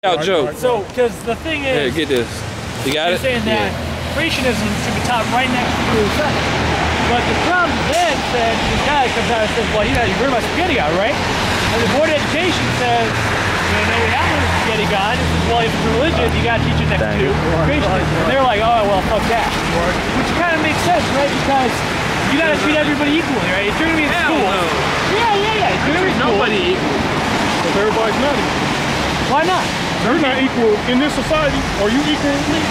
out joke. So, because the thing Here, is, get this. You got you're it? saying that creationism should be taught right next to sex. But the Trump then said, this guy comes out and says, well, you know, you heard about spaghetti god, right? And the Board of Education says, you know, we have a spaghetti god. This is, well, if it's religion, you got to teach it next Dang. to creationism. And they're like, oh, well, fuck that. Which kind of makes sense, right? Because you got to treat everybody equally, right? If you're going to be in Hell school. no. Yeah, yeah, yeah. If you're going to be. Nobody equal. Because everybody's not equal. Why not? You're not equal in this society. Are you equal with me?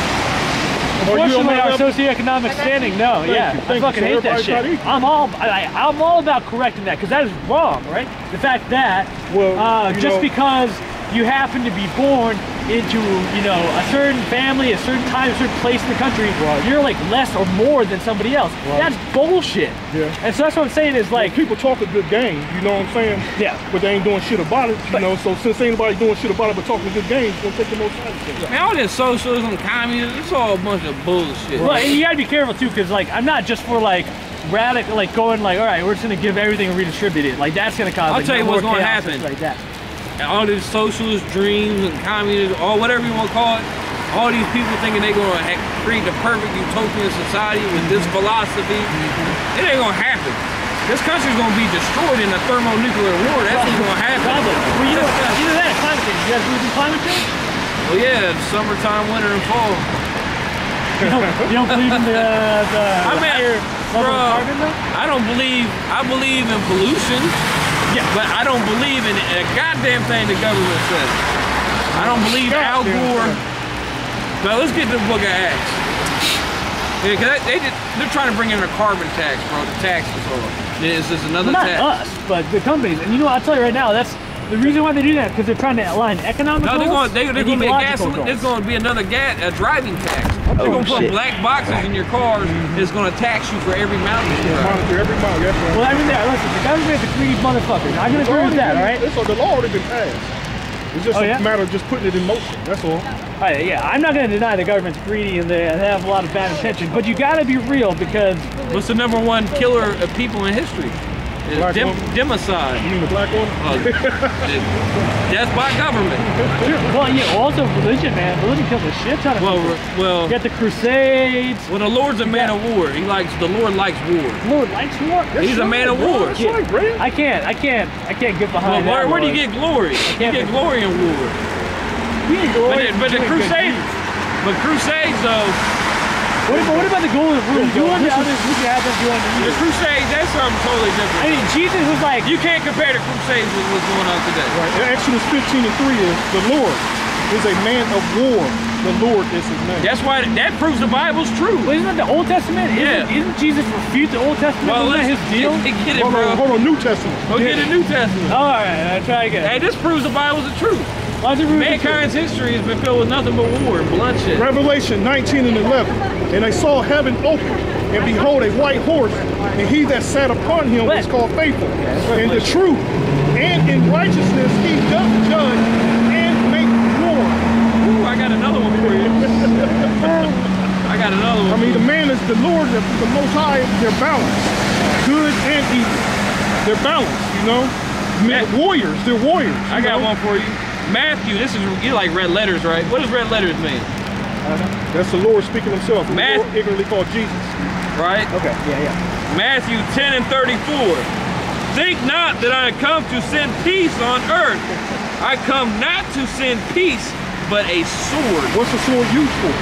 Or you Unfortunately, our level? socioeconomic standing, no, Thank yeah, you, I thank you. fucking So hate that everybody's not shit. equal. I'm all, I, I'm all about correcting that because that is wrong, right? The fact that Well, uh, just know- because you happen to be born into, you know, a certain family, a certain time, a certain place in the country, Right. you're like less or more than somebody else. Right. That's bullshit. Yeah. And so that's what I'm saying is like, People talk a good game, you know what I'm saying? Yeah. But they ain't doing shit about it, you But- know. So since ain't nobody doing shit about it but talking a good games, gonna take the most out of it. Man, all this socialism, communism, it's all a bunch of bullshit. Well, you gotta be careful too, because like I'm not just for like radical, like going like, all right, we're just gonna give everything and redistribute it. Like that's gonna cause. I'll like, tell you more what's gonna happen. stuff Like that. All these socialist dreams and communism, or whatever you want to call it, all these people thinking they're gonna ha- create the perfect utopian society with this mm-hmm. philosophy, mm-hmm. it ain't gonna happen. This country's gonna be destroyed in a thermonuclear war. That's what's gonna happen. Probably. Well, you know, you that climate change. You guys believe in climate change? Well, yeah, summertime, winter, and fall. You don't, you don't believe in the uh, the, I mean, higher level bruh, of carbon though? I don't believe. I believe in pollution. Yeah. But I don't believe in a goddamn thing the government says. I don't believe Al Gore. thing. But let's get to the book of Acts. Yeah, 'cause they, they just, they're trying to bring in a carbon tax, bro. The tax is on. This is another Not tax. us, but the companies. And you know, what, I'll tell you right now, that's the reason why they do that because they're trying to align economic No, they're goals going. They, they're going to be a ecological gasoline. goals. There's going to be another gas, a driving tax. They're Oh, going to put shit. black boxes in your cars. It's going to tax you for every mountain you drive. Monitor every mile, that's right. Well, I mean, there, listen, the government's a greedy motherfucker. I can It's agree with that, been- all right? It's, the law already been passed. It's just Oh, a yeah? matter of just putting it in motion. That's all. Oh, all right, yeah, I'm not going to deny the government's greedy and they, they have a lot of bad intentions, but you got to be real because What's the number one killer of people in history? It's Black dem- woman. democide. You mean the black one? Uh, that's by government. Well, yeah, also religion, man. Religion kills a shit ton of Well, people. well, You got the Crusades. well, the Lord's a man of war. He likes the Lord likes war. Lord likes war. He's a man of war. That's right, Brad. I can't, I can't, I can't get Well, behind where, that. where do you get glory? You can't get glory in war. We need But, glory the, but the Crusades, but Crusades though, What about, what about the golden rule? There you You go. want the This is- others, we can have them doing the the Crusades, that's something totally I different. mean, Jesus was like, You can't compare the Crusades with what's going on today. Right. Exodus 15 and 3 is the Lord is a man of war. The Lord is his name. That's why that proves the Bible's true. well, isn't that the Old Testament? Yeah. Isn't, isn't Jesus refute the Old Testament? Well, Wasn't that let's his deal? Get, get it, hold bro. on, hold on, New Testament. Go get the New Testament. All right, I'll try again. Hey, this proves the Bible's the truth. Mankind's history has been filled with nothing but war and bloodshed. Revelation 19 and 11. And I saw heaven open, and behold, a white horse, and he that sat upon him was called faithful, and the truth, and in righteousness he doth judge and make war. Ooh, I got another one for you. I got another one. I mean, the man is the Lord, the, the Most High, they're balanced. Good and evil. They're balanced, you know? Yeah. warriors, they're warriors. I got know? one for you. Matthew, this is you like red letters, right? What does red letters mean? That's the Lord speaking himself. The Math- Lord ignorantly called Jesus. Right? Okay, yeah, yeah. Matthew 10 and 34. Think not that I come to send peace on earth. I come not to send peace, but a sword. What's the sword used for?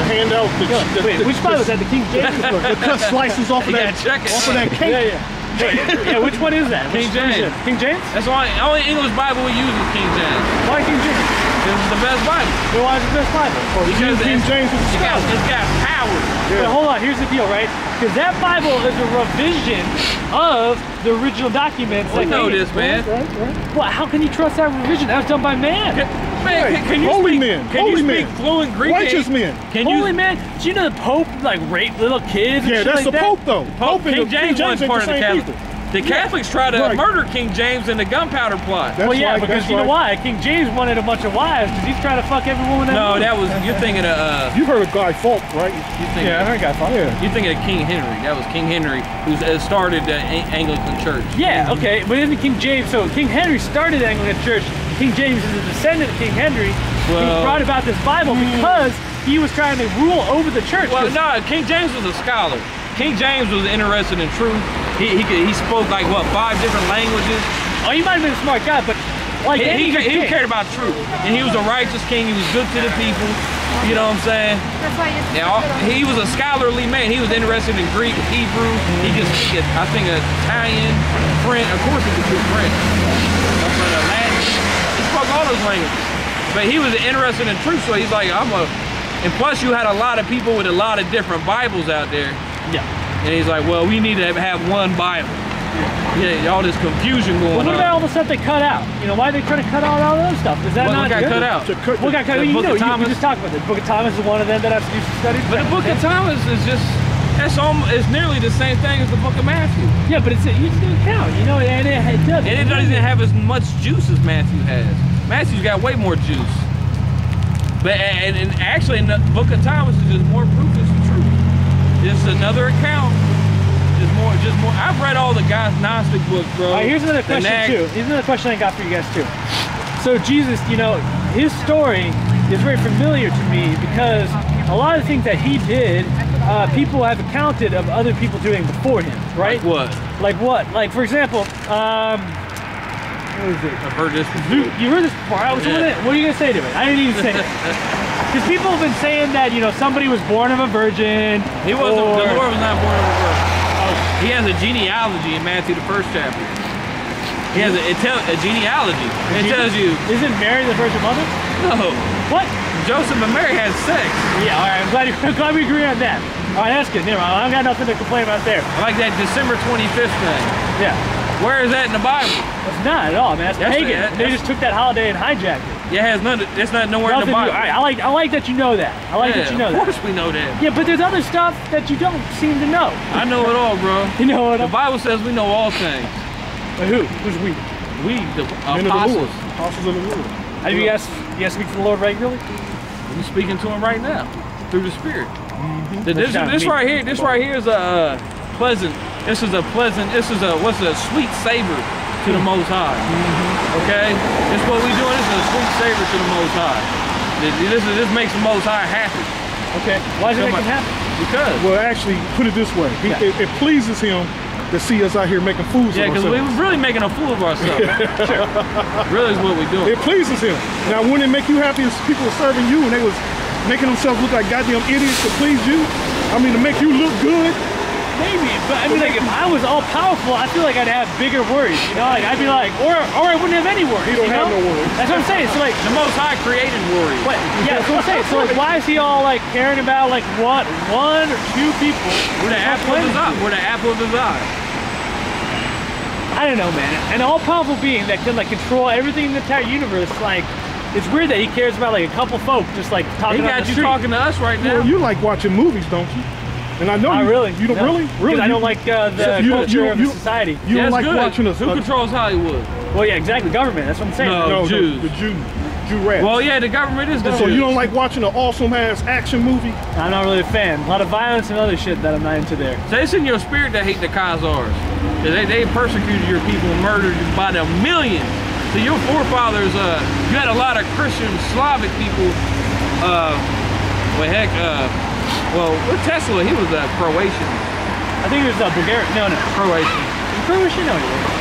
To hand out the, the, Wait, the- which Bible is that? The King James? the cut slices off of that, gotta check off of that cake. yeah, yeah. Wait, yeah, which one is that? King Which James. King James? That's the only, only English Bible we use is King James. Why King James? This is the best Bible. Then why is it the best Bible? Oh, because King James was a it got, it's got power. But hold on, here's the deal, right? Because that Bible is a revision of the original documents. I know this, man. Right, right. Well, how can you trust that revision? That was done by man. Can, man, can, can you Holy speak, men, Can holy you speak men. fluent Greek? Righteous men. Can Holy you? man, do you know the Pope like raped little kids? and Yeah, that's like the that? Pope though. Pope and King the- James wasn't ain't part of the Catholic. people. The Catholics tried to Right. murder King James in the gunpowder plot. That's well, yeah, right, because that's you know why? King James wanted a bunch of wives because he's trying to fuck every woman. no, movie. that was you're thinking of uh, You heard of Guy Fawkes, right? you thinking Yeah, I heard guy Fawkes. Yeah. you thinking of King Henry. That was King Henry who uh, started the A- Anglican Church. Yeah, okay, but then King James, so King Henry started the Anglican Church. King James is a descendant of King Henry. he brought about this Bible because he was trying to rule over the church. Well, 'cause- no, King James was a scholar. King James was interested in truth. He he, could, he spoke like what five different languages. Oh, he might have been a smart guy, but like He, he, he cared about truth, and he was a righteous king. He was good to the people. You know what I'm saying? That's why it's Yeah, all- he was a scholarly man. He was interested in Greek, Hebrew. He could speak, I think, Italian, French. Of course, he could speak French. But uh, Latin. He spoke all those languages. But he was interested in truth, so he's like, I'm a. And plus, you had a lot of people with a lot of different Bibles out there. Yeah. And he's like, well, we need to have one Bible. Yeah, all this confusion going Well, what on. about all the stuff they cut out? You know, why are they trying to cut out all those stuff? Is that What- not what got good? cut out? To cut What got cut? The You Book know, of you, we just talked about this. Book of Thomas is one of them that I've used to study. But the Book of Thomas is just, that's almost, it's nearly the same thing as the Book of Matthew. Yeah, but it's it doesn't count. You know, and it, it does. And it doesn't have as much juice as Matthew has. Matthew's got way more juice. But and, and actually, in the Book of Thomas is just more proof it's the truth. It's another account. Just more, just more. I've read all the guys' Gnostic books, bro. All right, here's another question Nag- too. Here's another question I got for you guys too. So Jesus, you know, his story is very familiar to me because a lot of things that he did, uh, people have accounted of other people doing before him, right? Like what? Like what? Like for example, um, what is it? I've heard this You, before. you heard this before. I was Yeah. what, what are you gonna say to it? I didn't even say it. Because people have been saying that you know somebody was born of a virgin. He wasn't. or- The Lord was not born of a virgin. Oh, he has a genealogy in Matthew, the first chapter. He has a, it tell, a genealogy. It tells you Isn't Mary the Virgin Mother? no. What? Joseph and Mary had sex. Yeah, all right. I'm glad, you, I'm glad we agree on that. All right, that's good. Never mind. I've got nothing to complain about there. I like that December 25th thing. Yeah, Where is that in the Bible? it's not at all, man. That's, That's- pagan. that- they just took that holiday and hijacked it. Yeah, it has none. It's not nowhere in the. Bible. Right, I like. I like that you know that. I like yeah, that you know that. of that. course we know that. Yeah, but there's other stuff that you don't seem to know. I know it all, bro. You know what? The I'm, Bible says we know all things. But who? Who's we? We, the Men of the Lord. apostles, Apostles of the Lord. Have you guys? You guys speak to the Lord regularly? we speaking to him right now through the Spirit. The- Which This, this right here, this right here is a uh, pleasant. This is a pleasant. This is a what's a sweet savor to the Most High. Okay, this is what we doing. This is a sweet savor to the Most High. This, this, is, this makes the Most High happy Okay. Why does it make him happy? because. Well, actually, put it this way. He, Yeah. it, it pleases him to see us out here making fools Yeah, of because we ourselves. was really making a fool of ourselves. Really is what we're doing. It pleases him. Now, wouldn't it make you happy if people were serving you and they was making themselves look like goddamn idiots to please you? I mean, to make you look good? Maybe, but I mean, like, if I was all powerful, I feel like I'd have bigger worries. You know, like I'd be like, or or I wouldn't have any worries. He don't you have know? no worries. That's what I'm saying. So like, The Most High created worries. what? Yeah, that's what I'm saying. So like, why is he all like caring about like what one or two people? We're the apple of his eye. We're the apple of his eye. I don't know, man. An all-powerful being that can like control everything in the entire universe, like. It's weird that he cares about like a couple folk just like talking on got the you street. talking to us right now. Well, you like watching movies, don't you? And I know Not you, really. You don't no. really, Because really. I don't like uh, the You- culture you- of you- society. You That's don't like good. watching us. Who controls Hollywood? Well, yeah, exactly. Government. That's what I'm saying. No. no, Jews. The, the Jew, Jew rats. Well, yeah, the government is the so Jews. you don't like watching an awesome ass action movie? I'm not really a fan. A lot of violence and other shit that I'm not into there. So it's in your spirit to hate the Khazars. They, they persecuted your people, murdered you by the millions. So your forefathers, uh, you had a lot of Christian Slavic people. Uh, well, heck, uh, well, with Tesla, he was a Croatian. I think he was a Bulgarian. No, no. Croatian. Croatian? No, he wasn't.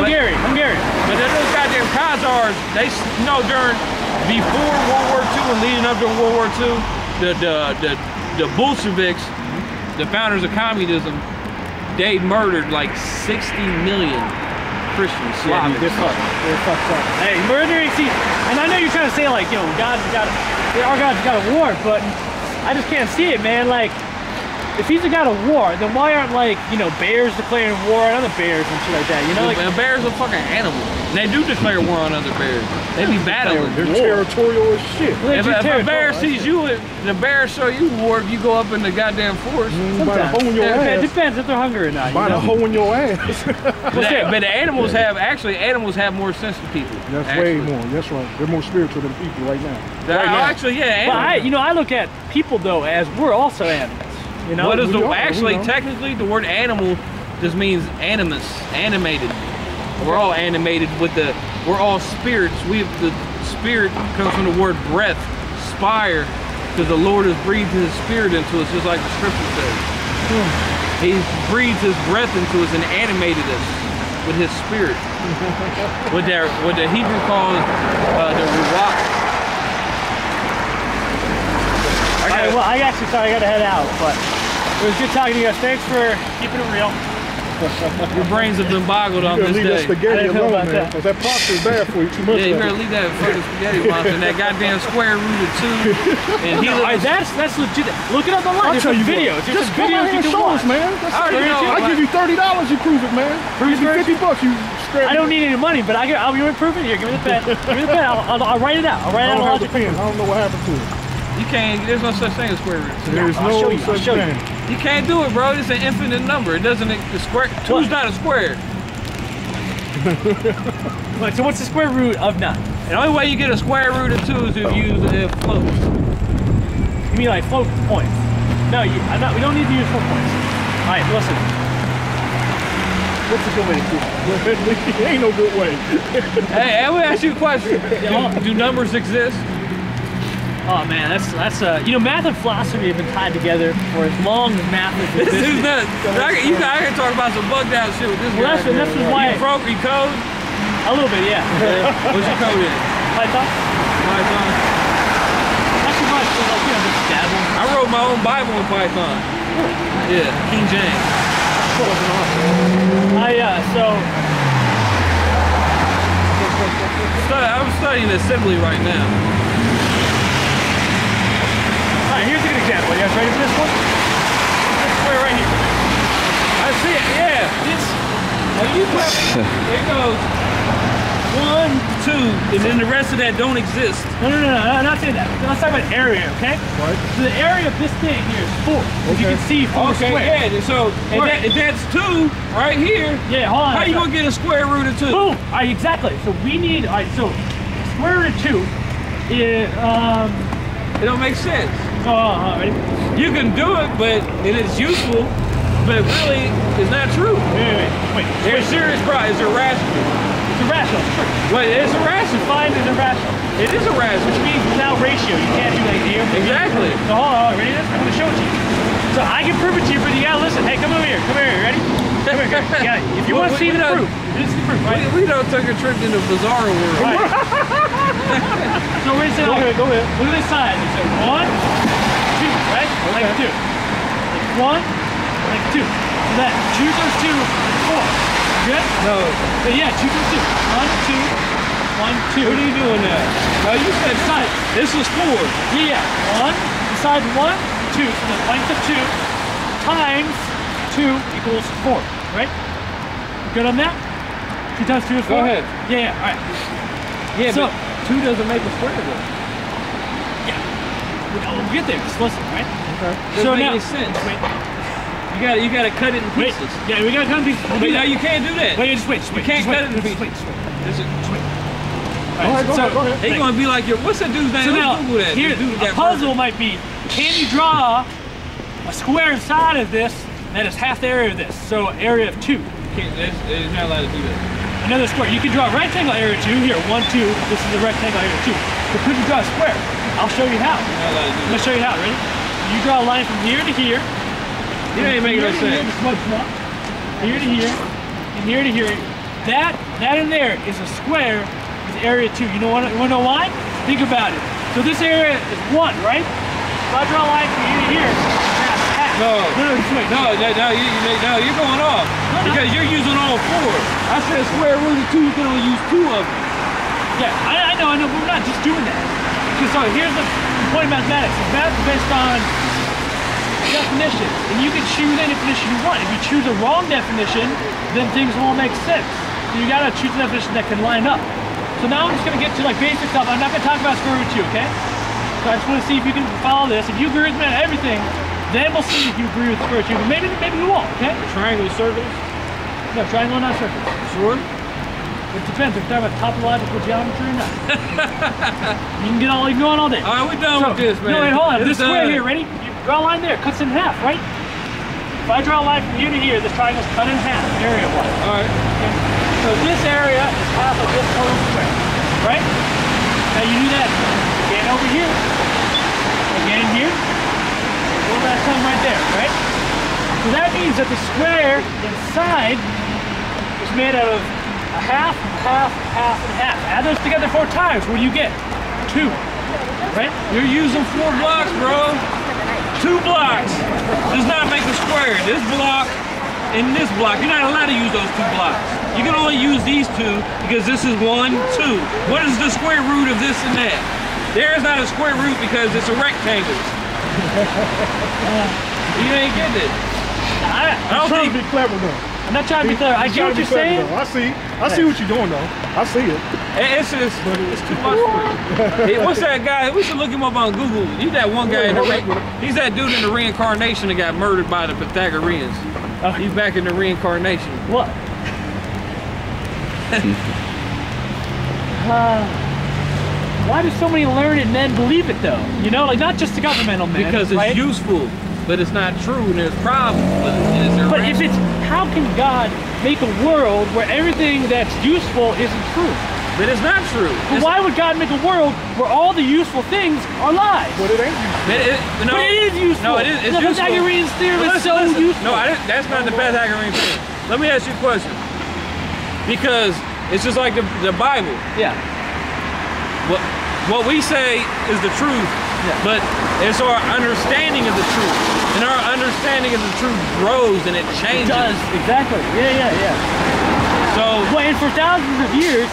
Hungarian. Hungarian. But then those goddamn Khazars, they, you know, during, before World War II and leading up to World War II, the, the, the, the Bolsheviks, the founders of communism, they murdered like 60 million Christians, Yeah, they're fucked. They're fucked up. Hey, murdering, see, and I know you're trying to say like, you know, God's got, our God's got a war, but I just can't see it, man. Like, if he's a god of war, then why aren't like you know bears declaring war on other bears and shit like that? You know, like a bear's a fucking animal. And they do declare war on other bears. They be battling. They're war. territorial as shit. Well, If, they're if a bear sees it. you, the bear show you war if you go up in the goddamn forest. You bite a hole in your Yeah, it ass. depends if they're hungry or not. you Bite know? a hole in your ass. But, the- but the animals have actually animals have more sense than people. That's actually. way more. That's right. They're more spiritual than people right now. They're- right now. Oh, actually, yeah. But I, you know, I look at people though as we're also animals. You know, what is the are, actually technically the word animal just means animus, animated. We're all animated with the we're all spirits. We have the spirit comes from the word breath, spire, because the Lord has breathed his spirit into us, just like the scripture says. He breathed his breath into us and animated us with his spirit. what their what the Hebrew calls uh, the ruach. All right, well, I actually thought I got to head out, but it was good talking to you guys. Thanks for keeping it real. your brains have been boggled on You gotta this leave that day. I spaghetti didn't know alone, about man. that. Because that pasta is bad for you. Too much Yeah, you of better leave that fucking spaghetti monster and that goddamn square root of two. And he All right, lives. that's that's legit. Look it up online. I'll There's tell some you what. videos. There's Just some come videos here you and can show watch. us, man. That's I already know, I give you thirty dollars, you prove it, man. I give you fifty bucks, you. I don't need any money, but I can, I'll be prove it here. Give me the pen. Give me the pen. I'll, I'll, I'll write it out. I'll write I it don't have out. the pen. I don't know what happened to it. You can't. There's no such thing as square root. There is I'll no show you, I'll such thing. You can't do it, bro. It's an infinite number. It doesn't. The square. Two's What? not a square. So what's the square root of nine? The only way you get a square root of two is if you use uh, floats. You mean like float points? No, you, I'm not, we don't need to use float points. All right, listen. What's a good way to do it? Ain't no good way. Hey, I will ask you a question. Do numbers exist? Oh man, that's that's uh, you know, math and philosophy have been tied together for as long as math has This is existed. nuts. I can, you can, I can talk about some bug down shit with this Well, guy. that's- that's why- You broke your code. A little bit, yeah. Yeah. What's your code in? Python. Python. That's much. So like, you know, just dabble. I wrote my own Bible in Python. Yeah, King James. I uh, so I'm studying assembly right now. All right, here's a good example. You guys ready for this one? This square right here. I see it, yeah. This, now you put, there it goes. One, two, and then the rest of that don't exist. No, no, no, no, I'm not saying that. Let's talk about area, okay? Right. So the area of this thing here is four. As you can see, four Okay, square. yeah. So if, that, if that's two right here, Yeah, hold on. how you gonna get a square root of two? Boom! All right, exactly. So we need, all right, so square root of two is, um, It don't make sense. Oh, ready? You can do it, but it is useful, but really, it's not true. Wait, wait, wait. There's serious problem. It's irrational. It's irrational. Sure. Wait, it's irrational. Defined as irrational. It is irrational. Which means without ratio, you can't do that here. Exactly. So hold on, ready? I'm gonna show it to you. So I can prove it to you, but you gotta listen. Hey, come over here. Come here. Ready? Come here. Come here. Yeah, if you Well, want to see the proof, this is the proof, right? We, we don't took a trip into Bizarro world. Right. so we're gonna Go ahead, go ahead. Look at this side. It says one, two, right? Like two. Like one, like two. So that choose those two, four. Good? No. So yeah, choose those two. One, two, one, two. What are you doing now? No, you said Side. this is four. Yeah, yeah. One, side one, two. So the length of two times two equals four, right? Good on that? Two times two is four? Go ahead. Yeah, yeah, all right. Yeah, So- two doesn't make a square though. We'll we'll get there. Just listen, right? Doesn't so make now, any sense. Wait, You got to you got to cut it in wait. pieces. Yeah, we gotta cut these. We'll But do now you can't do that. Wait, you just wait, just wait. can't just cut wait, it in pieces. wait, just wait. This is- Just wait. Go ahead, go so- ahead, go ahead. They gonna be like your what's that dude's name? So now, that. here, The dude a puzzle might be, can you draw a square inside of this that is half the area of this? So area of two. Can't- that's- They're not allowed to do that. Another square. You can draw a rectangle area two. Here, one, two. This is a rectangle area two. But could you draw a square? I'll show you how. You're not to do I'm gonna show you how. Ready? You draw a line from here to here. You ain't making no sense. this is what it's not. Here to here, and here to here. That that in there is a square Is area two. You know what? You wanna know why? Think about it. So this area is one, right? If I draw a line from here to here. No. no, no. No, no, no, you, you- no, you're going off No, no. because you're using all four. I said square root of two. You can only use two of them. Yeah, I, I know, I know, but we're not just doing that. Because so here's the point of mathematics. Math is based on definitions, and you can choose any definition you want. If you choose a wrong definition, then things won't make sense. So you gotta choose a definition that can line up. So now I'm just gonna get to like basic stuff. I'm not gonna talk about square root two, okay? So I just wanna see if you can follow this. If you agree with me on everything, then we'll see if you agree with square root two. But maybe maybe you won't, okay? Triangle circles. No, triangle, not circle. Sure. It depends if you're talking about topological geometry or not. you can get all you can go on all day. All right, we're done So- with this, man. No, wait, hold on. This square done. here, ready? You draw a line there, cuts in half, right? If I draw a line from here to here, this triangle's cut in half, area-wise. All right. Okay? So this area is half of this total square, right? Now you do that again over here, again in here, all that come right there, right? So that means that the square inside is made out of a half, half, half, and half. Add those together four times. What do you get? Two, right? You're using four blocks, bro. Two blocks does not make a square. This block and this block, you're not allowed to use those two blocks. You can only use these two because this is one, two. What is the square root of this and that? There is not a square root because it's a rectangle. you ain't getting it. I, I don't Trying to be clever though. I'm not trying to be clear. I He's get what you're saying. though. I see. I see what you're doing though. I see it. it's just it's too much for me. Hey, What's that guy? We should look him up on Google. He's that one guy in the re- he's that dude in the reincarnation that got murdered by the Pythagoreans. Oh. He's back in the reincarnation. What? uh, why do so many learned men believe it though? You know, like not just the governmental men. Because it's right? useful, but it's not true and there's problems with it. and it's But if it's how can God make a world where everything that's useful isn't true? but it's not true. But It's- why would God make a world where all the useful things are lies? But it ain't you. but it, no, but it is useful. No, it is. It's the useful. Pythagorean theorem But is listen, so listen. useful. No, I didn't, that's not the Pythagorean thing. Let me ask you a question. Because it's just like the, the Bible. yeah. What what we say is the truth, Yeah. but it's our understanding of the truth, and our understanding of the truth grows and it It changes. does exactly. Yeah, yeah, yeah. So Well, and for thousands of years,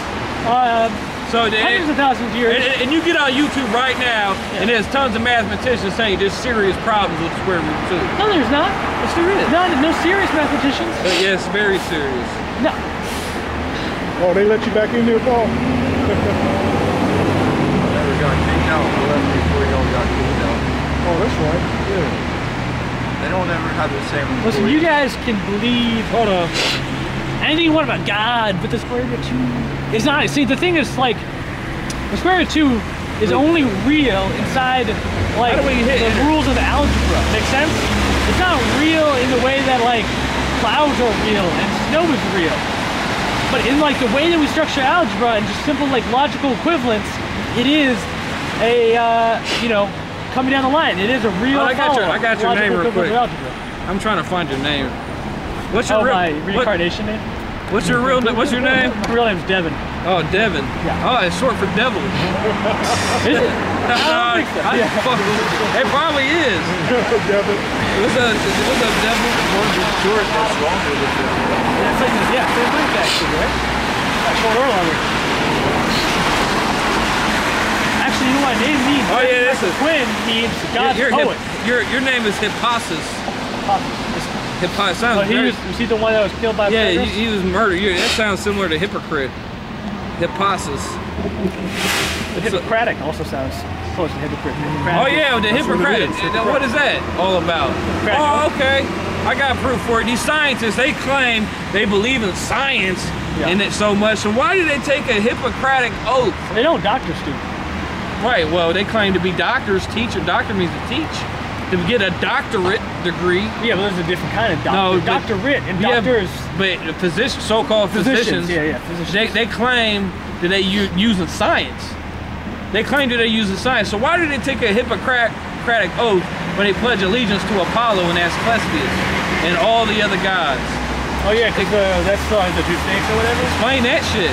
uh, so the, hundreds of thousands of years, and, and- and you get on YouTube right now, and there's tons of mathematicians saying there's serious problems with square root two. no, there's not. Yes, there is. No, no serious mathematicians. But yes, very serious. No. Oh, they let you back in there, Paul. Never got kicked out. We left before y'all got kicked out. Oh, that's right. Yeah. They don't ever have the same. Listen, you guys can believe Hold on. anything you want about God, but the square root of two is not. See, the thing is, like, the square root of two is only real inside, like, How do we hit the rules of algebra. Make sense? It's not real in the way that, like, clouds are real and snow is real. But in, like, the way that we structure algebra and just simple, like, logical equivalence, it is a, uh, you know, coming down the line. It is a real Oh, I got your- I got your name real quick. algebra. I'm trying to find your name. What's your Oh, real my what- reincarnation name? What's your real name? What's your name? My real name's Devin. Oh, Devin. Yeah. Oh, it's short for devil. Is it? I don't think so. I Yeah. fuck with it. It probably is. Devin. What's up, what's up, devil? One's is short, that's longer than the Yeah, it's like. Yeah, same length actually, right? Like short or longer. You know what name means? Oh, yeah, that's a a- twin means God's your, poet. your, your name is Hippasus. Hippasus. Sounds But he very, was, was he the one that was killed by yeah, he, he was murdered. You- That sounds similar to hypocrite. Hippasus. Hippocratic also sounds close to hypocrite. Oh yeah, the That's what it Hippocratic. What is that all about? Oh, okay. I got proof for it. These scientists, they claim they believe in science Yeah. in it so much. So why do they take a Hippocratic oath? They don't doctors do. Right. Well, they claim to be doctors. Teacher. Doctor means to teach. To get a doctorate degree. Yeah, but there's a different kind of No, doctor. but- Doctorate and Yeah, doctors. But physicians, so-called physicians, Physicians. Yeah, yeah. Physicians. they, they claim that they u- using science. They claim that they're using science. So why do they take a Hippocratic oath when they pledge allegiance to Apollo and Asclepius and all the other gods? oh yeah, because uh, that's uh, the or whatever. Explain that shit.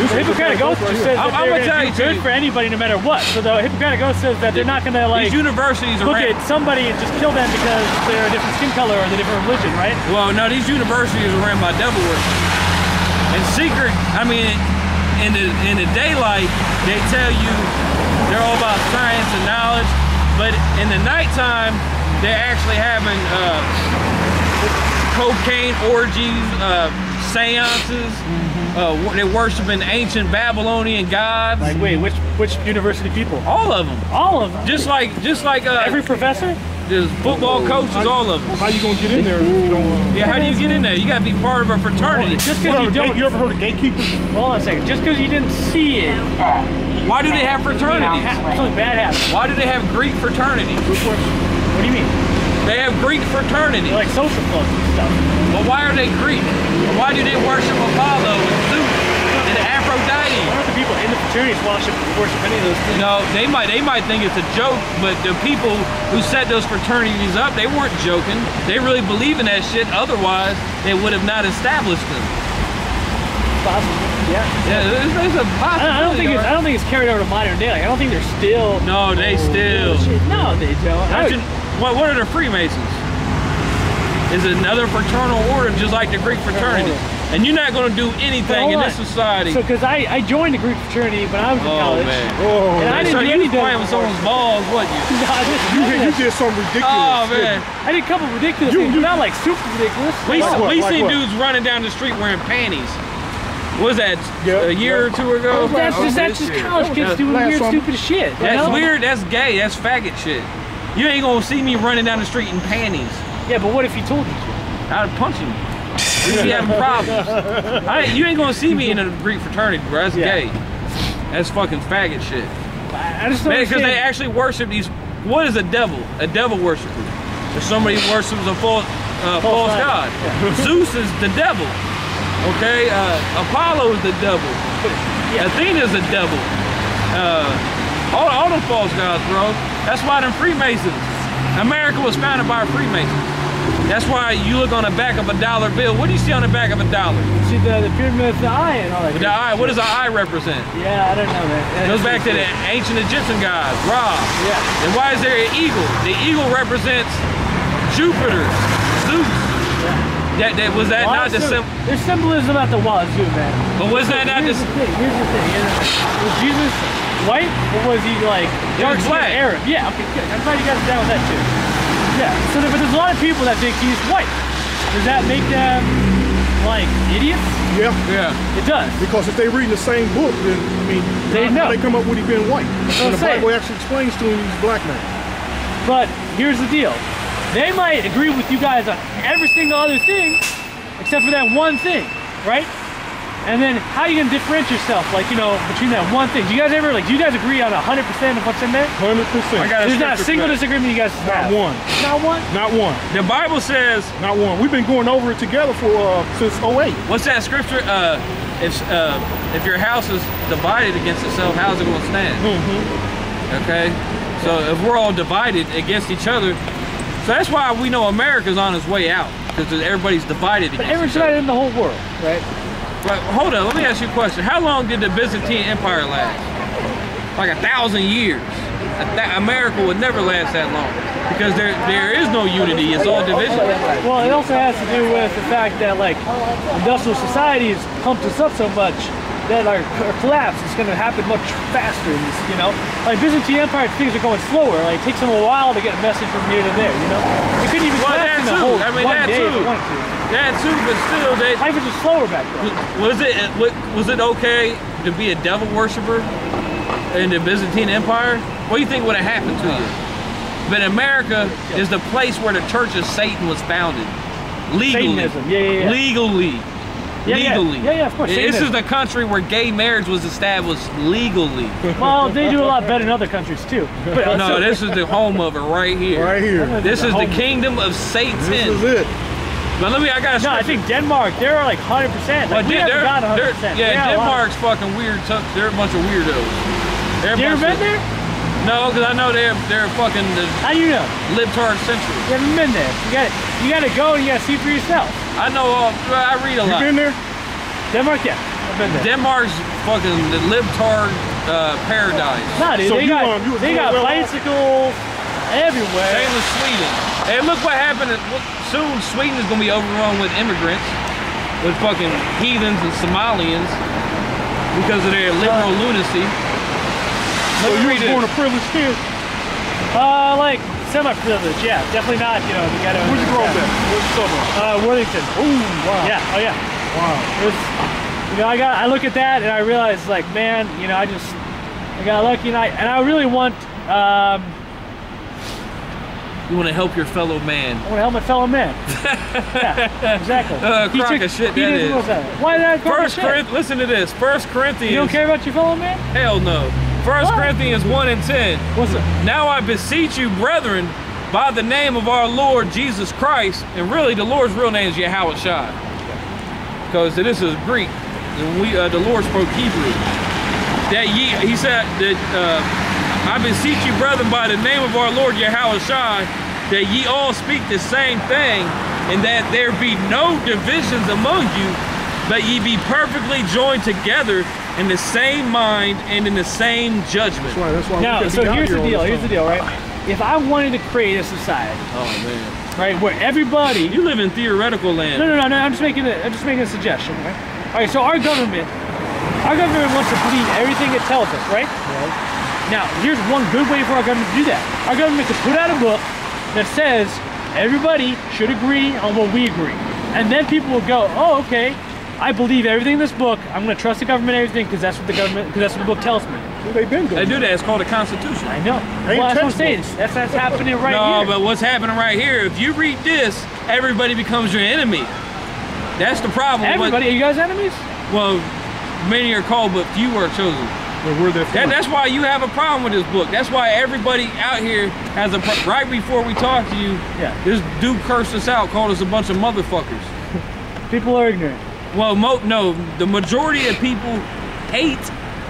The Hippocratic Oath just says that I'm- I'm they're gonna do good for anybody no matter what. So the Hippocratic Oath says that they're not gonna like These universities look at somebody and just kill them because they're a different skin color or they're a different religion, right? Well, no, these universities are ran by devil worship. In secret, I mean, in the in the daylight, they tell you they're all about science and knowledge, But in the nighttime, they're actually having uh, cocaine orgies, uh, seances. Uh, they're worshiping ancient Babylonian gods. Like, wait, which which university people? all of them. All of them. Just like, just like uh, Every professor? there's football coaches, all of them. How you gonna get in there if you don't? Uh, Yeah, how do you get in there? You gotta be part of a fraternity. Just because you don't. you ever heard of gatekeepers? Hold on a second. Just because you didn't see it, Why do they have fraternities? ha- something bad happened. Why do they have Greek fraternities? What do you mean? They have Greek fraternities. They're like social clubs and stuff. But why are they Greek? Why do they worship Apollo and Zeus and Aphrodite? Why don't the people in the fraternities worship, worship any of those things? No, they might they might think it's a joke, but the people who set those fraternities up, they weren't joking. They really believe in that shit. Otherwise, they would have not established them. Possible. Yeah. Yeah, there's, there's a I don't, I don't think it's. I don't think it's carried over to modern day. Like, I don't think they're still. No, they oh, still. No, they don't. Imagine, what, what are the Freemasons? Is another fraternal order just like the Greek fraternity? And you're not going to do anything in this society. So, because I, I joined the Greek fraternity when I was in oh, college. man. Oh, And I so didn't do you any was playing dope with someone's balls, wasn't you? No, I didn't you, do did- you that. did something ridiculous. Oh, man. I did a couple ridiculous You- things, you- but not like super ridiculous. We, Like what? we Like seen what? dudes running down the street wearing panties. What was that, Yeah, a year or two ago? Oh, that's Oh, just that's this just shit. college oh, kids Yeah. doing Last weird, summer. stupid shit. you That's know? weird, that's gay, that's faggot shit. You ain't gonna see me running down the street in panties. Yeah, but what if you told you to? I'd punch him. We'd be having problems. I, you ain't gonna see me in a Greek fraternity, bro. That's Yeah. gay. That's fucking faggot shit. I I just don't Because they actually worship these. What is a devil? A devil worshiper. If somebody worships a false, uh, false god. god. Zeus is the devil. Okay, uh, Apollo is the devil. Yeah. Athena's the devil. Uh, all, all them false gods, bro. That's why them Freemasons. America was founded by Freemasons. That's why you look on the back of a dollar bill. What do you see on the back of a dollar? See the, the pyramid of the eye and all that. The eye. What does the eye represent? Yeah, I don't know that. It goes back to the ancient Egyptian gods, Ra. Yeah. And why is there an eagle? The eagle represents Jupiter, Zeus. That, that was that not the there's sim? There's symbolism at the wazoo, man. But was that not the? Here's the thing. Here's the thing. Here's the thing. Was Jesus white or was he like dark black. Arab? Yeah. Okay. Good. I'm glad you guys are down with that too. Yeah. So there, but there's a lot of people that think he's white. Does that make them like idiots? Yeah, Yeah. It does. because if they read the same book, then I mean, They how, how know. they come up with he being white. what And the saying. Bible actually explains to him he's a black man. But here's the deal. They might agree with you guys on every single other thing, except for that one thing, right? And then how you gonna differentiate yourself, like, you know, between that one thing? Do you guys ever, like, do you guys agree on 100% of what's in there? Hundred percent. There's not a single for that. disagreement you guys Not have. one. Not one? Not one. The Bible says, Not one. We've been going over it together for uh, since 08. what's that scripture? Uh, if uh, if your house is divided against itself, how's it going to stand? Mm-hmm. Okay, so if we're all divided against each other, so that's why we know America's on its way out because everybody's divided But against each everyone's other. in the whole world, right? Right, hold on, let me ask you a question. How long did the Byzantine Empire last? Like a thousand years. A th- America would never last that long because there there is no unity. It's all division. Well, it also has to do with the fact that, like, industrial society has pumped us up so much that our, our collapse is going to happen much faster. You know, like Byzantine Empire, things are going slower. Like, it takes them a while to get a message from here to there. You know, you couldn't even Well, collapse in a whole I mean, one that day too. You. That too, but still, they, Life was just slower back then. was it was it okay to be a devil worshiper in the Byzantine Empire? What do you think would have happened to you? But America is the place where the Church of Satan was founded, legally. Satanism, yeah, yeah, yeah. Legally. Yeah, yeah. legally. Yeah, yeah, of course, This is Satanism. the country where gay marriage was established legally. Well, they do a lot better in other countries too. But, no, so- this is the home of it right here. Right here. This is the home- kingdom of Satan. This is Satan. it. But let me, I got a No, I think Denmark, they're like 100%. Like, Well, we they're, haven't got 100%. they're- yeah, got a lot of- Denmark's fucking weird. They're a bunch of weirdos. They're a You ever been of- there? No, because I know they're they're fucking the How do you know? libtard century. You haven't been there. You got you got to go and you got to see for yourself. I know all. I read a You lot. You been there? Denmark, yeah, I've been there. Denmark's fucking the libtard uh, paradise. Nah, dude, So they you, got um, you they got well off? Everywhere. Same with Sweden. Hey, look what happened. Soon Sweden is gonna be overrun with immigrants, with fucking heathens and Somalians because of their liberal lunacy. So you was born a privileged kid? Uh, like semi-privileged, yeah. Definitely not, you know, you gotta. Where'd you grow up at? Where's the suburb? Uh, Worthington. Ooh, wow. Yeah, oh yeah. Wow. It was, you know, I got, I look at that and I realize, like, man, you know, I just, I got lucky and I, and I really want, um, You want to help your fellow man. I want to help my fellow man. yeah, exactly. Uh, He crock took- of shit that is. that. Why did I First? Corinthians, listen to this. First Corinthians. You don't care about your fellow man? Hell no. First What? Corinthians 1 and 10. What's it? Now I beseech you, brethren, by the name of our Lord Jesus Christ, and really the Lord's real name is Yahweh Shai, because this is Greek, and we uh, the Lord spoke Hebrew. That ye, he said that uh, I beseech you, brethren, by the name of our Lord Yahweh Shai, that ye all speak the same thing, and that there be no divisions among you, but ye be perfectly joined together in the same mind and in the same judgment. That's why. That's why. Now, so here's here the deal. Here's the deal, right? If I wanted to create a society, Oh man. right, where everybody You live in theoretical land. No, no, no, no. I'm just making a, I'm just making a suggestion. Right? All right. So our government, our government wants to believe everything it tells us, right? Now, here's one good way for our government to do that. Our government could put out a book that says everybody should agree on what we agree, and then people will go, oh, okay. I believe everything in this book. I'm going to trust the government and everything because that's what the government, because that's what the book tells me. Well, they been They doing. do that. It's called a constitution. I know. Ain't well, that's what I'm saying. That's that's happening right no, here. but what's happening right here? If you read this, everybody becomes your enemy. That's the problem. with- Everybody, are you guys enemies? well, many are called, but few are chosen. But where they That, that's why you have a problem with this book. That's why everybody out here has a pro- right before we talk to you. Yeah. This dude cursed us out, called us a bunch of motherfuckers. People are ignorant. Well, mo- no, the majority of people hate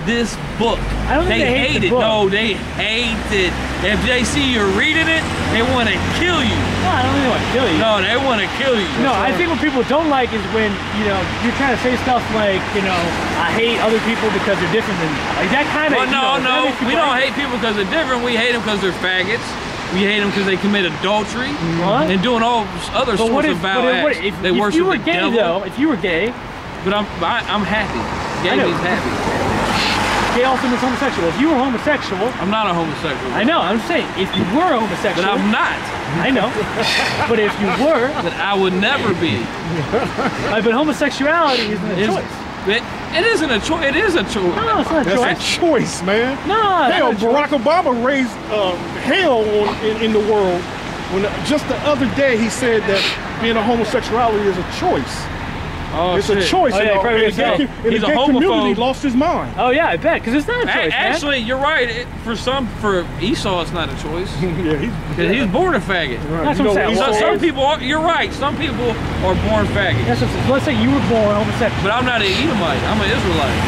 this book. I don't think they hate the it. book. No, they hate it. If they see you reading it, they want to kill you. No, I don't they want to kill you. No, they want to kill you. No, I think what people don't like is when, you know, you're trying to say stuff like, you know, I hate other people because they're different than me. Like that kind of. Well, no, no, we don't hate people because they're different. We hate them because they're faggots. We hate them because they commit adultery What? and doing all other But sorts what if, of foul but if, what acts. if, they if worship you were gay devil. though, if you were gay, But I'm, I, I'm happy. Gay I know. means happy. Gay also means homosexual. If you were homosexual, I'm not a homosexual. I know, I'm saying, if you were But homosexual, I'm not. I know, but if you were, But I would never be. uh, but homosexuality isn't a It's- choice. It, it isn't a choice. It is a choice. No, it's not a That's choice. a choice, man. No, Hell, not a. Barack Obama raised uh, hell on, in, in the world. When just the other day he said that being a homosexuality is a choice. Oh, it's shit. a choice. Oh, yeah, and, he probably and the is. gay, and He's the a gay community lost his mind. Oh yeah, I bet, because it's not a A- choice, man. actually, you're right. It, for some, for Esau, it's not a choice. yeah, he's, 'Cause he's born a faggot. right. That's you what I'm saying. So, some people, are, you're right. Some people are born faggots. That's what, let's say you were born homosexual. But I'm not an Edomite. I'm an Israelite.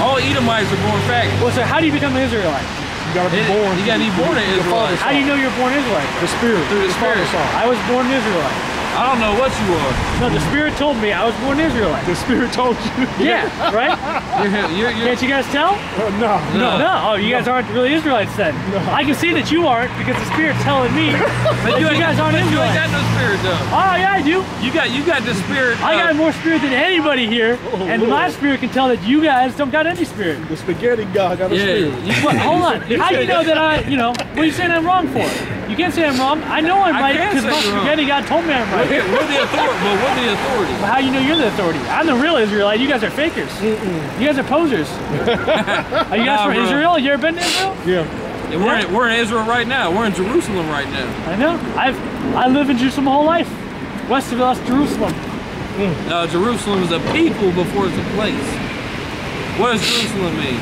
All Edomites are born faggots. Well, so how do you become an Israelite? You gotta be It- born. you gotta be born an the Israelite. How do you know you're born Israelite? The spirit. Through the father's spirit. side. I was born an Israelite. I don't know what you are. No, the Spirit told me I was born an Israelite. The spirit told you. Yeah, right? You're, you're, you're, Can't you guys tell? Uh, no, No. no. No. Oh, you guys aren't really Israelites then. I can see that you aren't because the Spirit's telling me but that you, ain't guys aren't but you ain't got Israelites. no spirit though. Oh yeah, I do. You got you got the spirit. I got more spirit than anybody here, and my spirit can tell that you guys don't got any spirit. The spaghetti God got a Yeah. spirit. you- What, hold on. How do you know that I, you know, what are you saying I'm wrong for? You can't say I'm wrong. I know I'm I right because say my you're spaghetti God told me I'm right. We're we're the authority. But we're the authority. How do you know you're the authority? I'm the real Israelite. You guys are fakers. You guys are posers. are you guys Nah, from bro. Israel? You ever been to Israel? Yeah. And we're in, we're in Israel right now. We're in Jerusalem right now. I know. I've I live in Jerusalem my whole life. West of us, Jerusalem. Uh, Jerusalem is a people before it's a place. What does Jerusalem mean?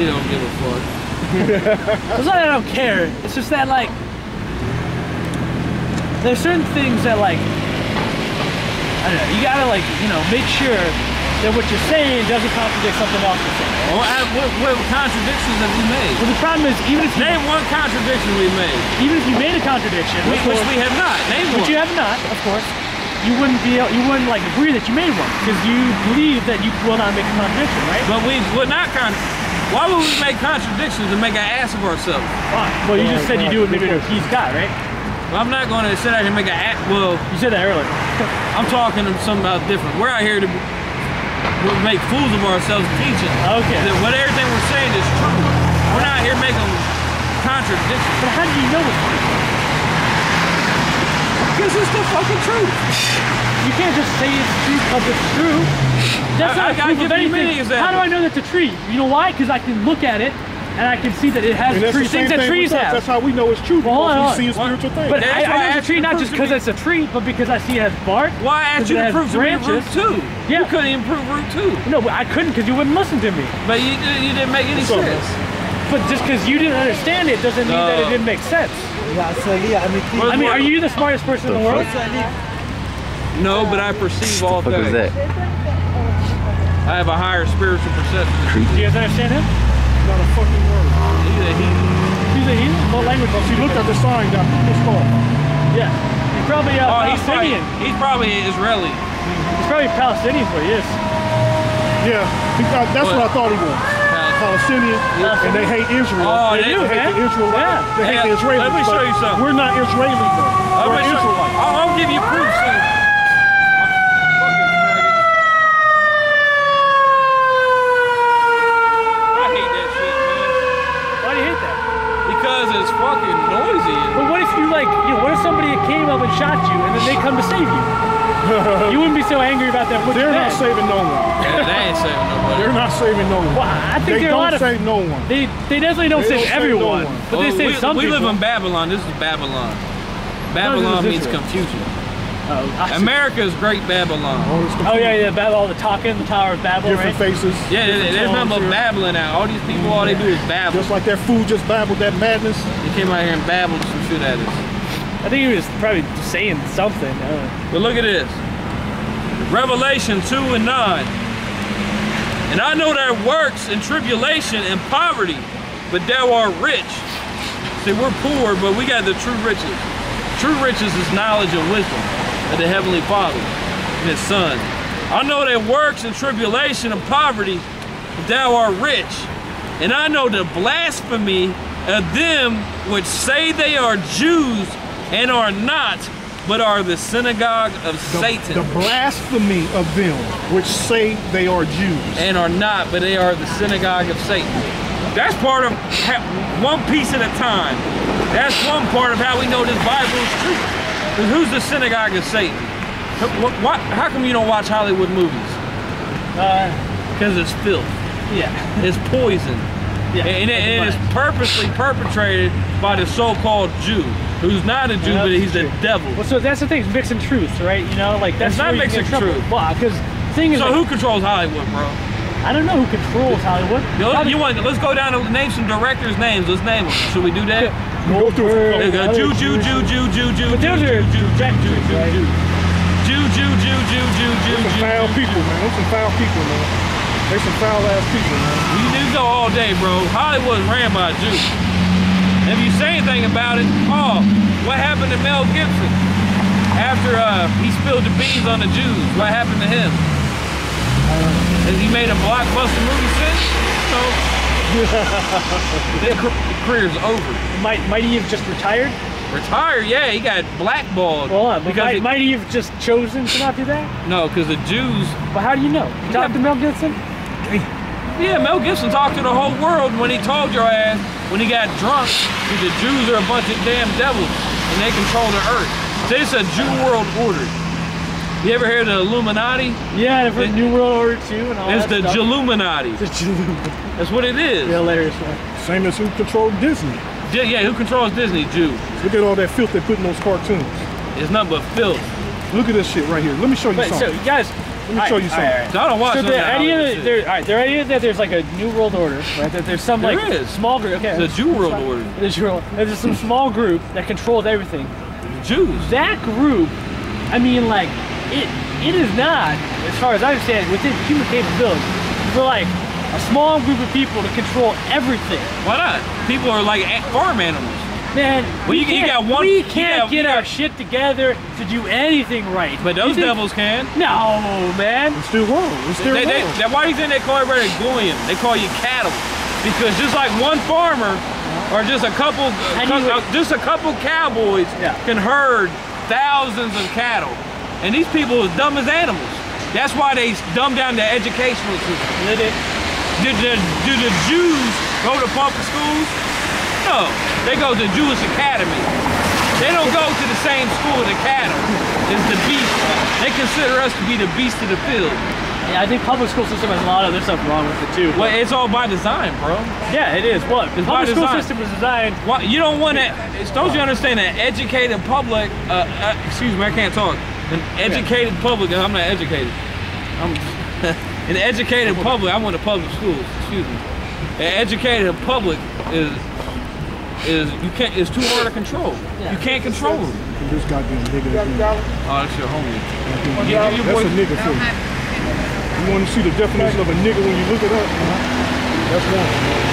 You don't give a fuck. It's not that I don't care. It's just that like there's certain things that like I don't know. You gotta like you know make sure that what you're saying doesn't contradict something else you're saying. Well, I- what, what contradictions have we made? Well, the problem is even if you Name one contradiction we made. even if you made a contradiction, We, which we have not. Name which one. you have not, of course, you wouldn't be able, you wouldn't like agree that you made one because you believe that you will not make a contradiction, right? But we would not con. Why would we make contradictions and make an ass of ourselves? Fine. Well, you just said you right. do it maybe to appease God, right? I'm not going to sit out here and make an ass. Well, You said that earlier. I'm talking something about different. We're out here to we make fools of ourselves and teaching Okay. that what everything we're saying is true. We're not here making contradictions. But how do you know it's true? Because it's the fucking truth. You can't just say it's true because it's true. That's I- not I- I proof give of anything. How do I know that's a tree? You know why? Because I can look at it and I can see that it has And that's trees, things that trees have. That's how we know it's true Well, hold because on, we see hold spiritual things. But That's I, I I know it's a tree not just because it's a tree, but because I see it has bark. Why I asked because you to has prove to me root branches. two? Yeah. You couldn't even prove root two. No, but I couldn't because you wouldn't listen to me. But you, you didn't make any What's up, sense. But just because you didn't understand it doesn't mean that it didn't make sense. What- I mean, are you the smartest person in the world? No, but I perceive all What things. was that? I have a higher spiritual perception. Do you guys understand him? Not a fucking word. He's a heathen. He's a heathen. What language? She looked at the sign down this car. Yeah. He's probably uh, Oh, he's probably, he's probably Israeli. He's probably Palestinian, but he is. Yeah, that's what? What? I thought he was. Palestinian, and they hate Israel. Oh, they, they do, hate man. the Israelites. Yeah. They hate Hey, the Israelis. let me show you something. We're not Israeli though. We're Israelites. I'll, I'll give you proof soon. I hate that shit, man. Why do you hate that? Because it's fucking noisy. But what if you like, you know, what if somebody came up and shot you and then they come to save you? you wouldn't be so angry about that. What They're you not did. saving no one. Yeah, they ain't saving nobody. They're not saving no one. Well, I think They there are a lot don't of save no one. they they definitely don't They save don't save no everyone, one. but they Well, save we, some we people. live in Babylon. This is Babylon. Babylon is means confusion. oh, I. America's great Babylon. Oh, all oh yeah, yeah, Babel, all the talking, the Tower of Babel, different right? faces. Yeah, there- different there's nothing but babbling now. All these people, all they do is babble. Just like that food just babbled that madness. They came out here and babbled some shit at us. I think he was probably saying something. I. But look at this. Revelation 2 and 9. And I know there are works and tribulation and poverty, but thou art rich. See, we're poor, but we got the true riches. True riches is knowledge and wisdom of the Heavenly Father and His Son. I know that works and tribulation and poverty, but thou art rich. And I know the blasphemy of them which say they are Jews and are not, but are the synagogue of The, Satan. the blasphemy of them which say they are Jews. and are not, but they are the synagogue of Satan. That's part of ha- one piece at a time. That's one part of how we know this Bible is true. 'Cause who's the synagogue of Satan? Wh- wh- how come you don't watch Hollywood movies? Uh, Because it's filth. yeah. It's poison. Yeah. And, it, and it's purposely perpetrated by the so-called Jew, who's not a Jew, Yeah, but he's the true. devil. Well, so that's the thing, it's mixing truths, right? You know, like that's It's not where you can mixing get truth. Well, because thing is, So like, who controls Hollywood, bro? I don't know who controls Hollywood. Yo, Probably- you want? Let's go down and name some directors' names. Let's name them. Should we do that? Go through There you it. go. other Jew, Jew, Jews- Jew, Jew, Jew, Jew, But those Jew, are Jew, Jew, Jew, directors, Jew, right? Jew. Jew, Jew, Jew, Jew, Jew, Jew, Some Jew. foul people, man. Those some foul people, man. They some foul ass people, man. You do go all day, bro. Hollywood ran by Jews. If you say anything about it, oh, what happened to Mel Gibson after uh, he spilled the beans on the Jews? What happened to him? Has he made a blockbuster movie since? No. His car- career's over. Might might he have just retired? Retired, yeah, he got blackballed. Well, uh, but because might, he- might he have just chosen to not do that? no, because the Jews But how do you know? You talked to Mel Gibson? Yeah, Mel Gibson talked to the whole world when he told your ass when he got drunk that the Jews are a bunch of damn devils and they control the earth. So it's a Jew world order. You ever hear the Illuminati? Yeah, I've heard It- New World Order 2 and all It's that the stuff. Illuminati. The Jalum. That's what it is. Yeah, hilarious one. Same as who controlled Disney. Yeah, yeah, who controls Disney? Jews. Look at all that filth they put in those cartoons. It's nothing but filth. Look at this shit right here. Let me show you But so, something. you guys, Let me show you something. So I don't watch So the idea that there, all right, the idea that there's like a new world order, right? That there's some There like is. small group. Okay, a Jew world order. There's, your- there's some small group that controls everything. The Jews. That group, I mean, like it, it is not, as far as I understand, within human capability for like a small group of people to control everything. Why not? People are like farm animals. Man, Well, we you- you can't, got one- we can't got- get you our shit together to do anything right. But those think- devils can. No, man. It's still wrong. It's still They, they, wrong. that- why do you think they call everybody goyim? They call you cattle. Because just like one farmer or just a couple, How do uh, just a couple cowboys Yeah. can herd thousands of cattle. And these people are dumb as animals. That's why they dumb down the educational system. Did it? Did the Jews go to public schools? No, they go to Jewish Academy. They don't go to the same school the cattle. It's the beast. They consider us to be the beast of the field. Yeah, I think public school system has a lot of other stuff wrong with it too. Well, it's all by design, bro. Yeah, it is. What? The public school design. system was designed. Why, you don't want to. Don't you understand that educated public? Uh, uh, excuse me, I can't talk. An educated public, I'm not educated. I'm an educated public. I went to public schools. Excuse me. An educated public is is you can't. It's too hard to control. You can't control them. This goddamn nigga. Oh, that's your homie. That's Yeah, your boy- a nigga for you. You want to see the definition of a nigga when you look it up? That's one.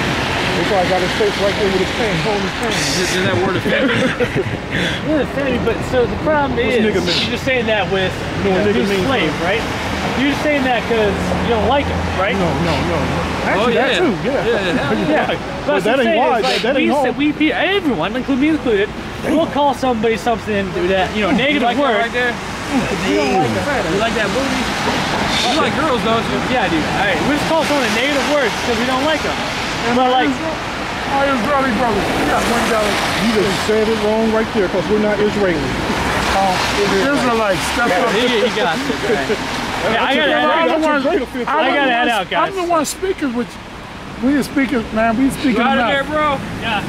That's why I got his face right there with his pen, holding his pen. Is, is that word offensive? Yeah, family, but so the problem What's is nigga you're just saying that with You know what uh, nigga means, slave, right? You're just saying that because you don't like him, right? No, no, no. no. Oh, Actually, that yeah. too, yeah. Yeah, hell You're Yeah, right. but, But that I'm ain't saying why. like, that we, ain't say- hard. we, pe- everyone, including me included, we'll call somebody something that you know You negative like that word. right there? You like that booty? You like girls, don't you? Yeah, dude. All right, we just call someone a negative word because we don't like them. But like, Oh, your brother, brother. Yeah, one dollar. You just said it wrong right there because we're not Israeli. Oh, Israelites, step up. he, he got it. Right. Yeah, I gotta I'm head out. one- I'm I the gotta head out, guys. I'm the one speaking with we the speakers, man. We speaking You out of there, bro? Yeah.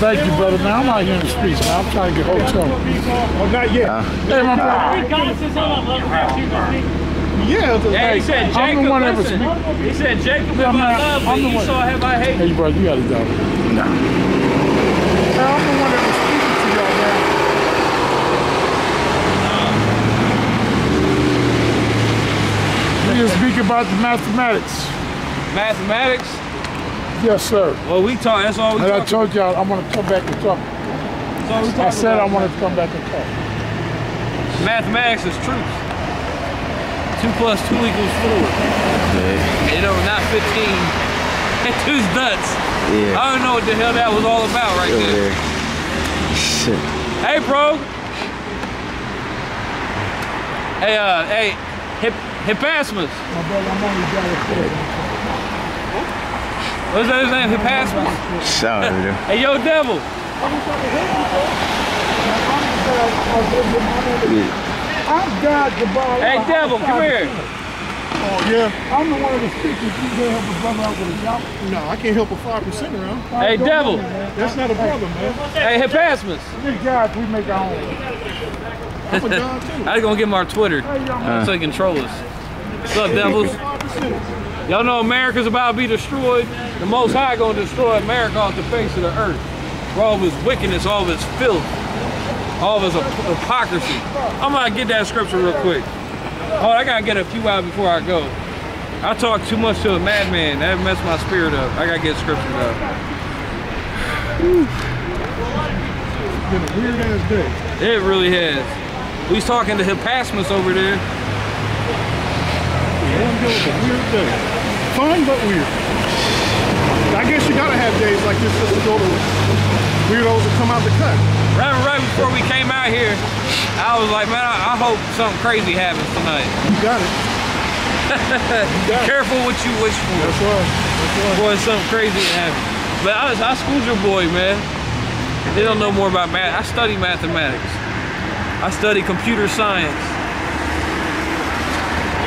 Thank you, brother. Man, I'm out here in the streets, man. I'm trying to get hotel. Oh, not yet. Uh, hey, my brother. He got us his own level grab too, doesn't he? yeah. Yeah, he said I'm the Jacob, one that was. He said Jacob, if Yeah, I love, I'm the thee, one. Esau have I hate. Hey, brother, you gotta go. No. I'm the one that was speaking to y'all, man. We just speak about the mathematics. Mathematics? Yes, sir. Well, we talk. That's all we And I told y'all I'm gonna come back and talk. That's all we I talk said I wanted to come back and talk. Mathematics is truth. Two plus two equals four. You know, not fifteen. Two's nuts. Yeah. I don't know what the hell that was all about right Over there. there. Shit. Hey, bro. Hey, uh, hey, Hip, Hippasmus. My brother, I'm only got it What's that his name? Hippasmus? Shout out to them. Hey, yo, devil. I'm God the Bible. Hey, devil, come here. Oh, yeah. I'm the one of the speakers. You can't help a brother out with a job. No, I can't help a 5% around. Hey, devil. That's not a problem, man. Hey, Hippasmus. These guys, we make our own. I'm a God, too. I was gonna give him our Twitter Uh. so he can troll us. What's up, devils? Y'all know America's about to be destroyed. The Most High gonna destroy America off the face of the earth. For all of his wickedness, all of his filth, all of his hypocrisy. I'm gonna get that scripture real quick. Oh, I gotta get a few out before I go. I talk too much to a madman. That messed my spirit up. I gotta get scriptures out. Been a weird ass day. It really has. We talking to Hippasmus over there. One day was a weird day. Fun, but weird. I guess you gotta have days like this just to go to weirdos that come out the cut. Right, right before we came out here, I was like, man, I, I hope something crazy happens tonight. You got it. Be careful what you wish for. That's right. That's right. Boy, something crazy to happen. But I, I schooled your boy, man. They don't know more about math. I study mathematics. I study computer science.